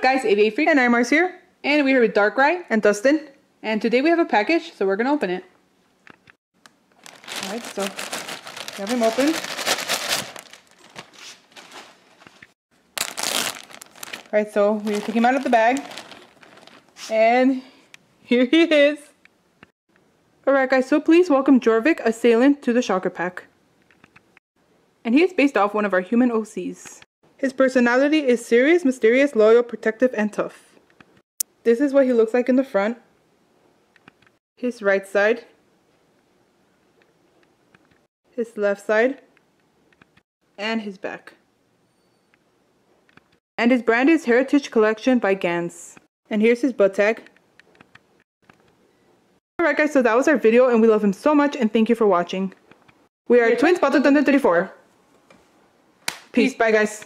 Up guys, AVA Freak, And I'm Mars here. and we're here with Darkrai, And Dustin. and today we have a package, so we're gonna open it. Alright, so we have him open. Alright, so we take him out of the bag. And here he is. Alright guys, so please welcome Jorvik Assailant to the Shocker Pack. And he is based off one of our human OCs. His personality is serious, mysterious, loyal, protective, and tough. This is what he looks like in the front. His right side. His left side. And his back. And his brand is Heritage Collection by Ganz. And here's his butt tag. Alright guys, so that was our video and we love him so much and thank you for watching. We are Twins Battle 34. Peace. Bye, guys.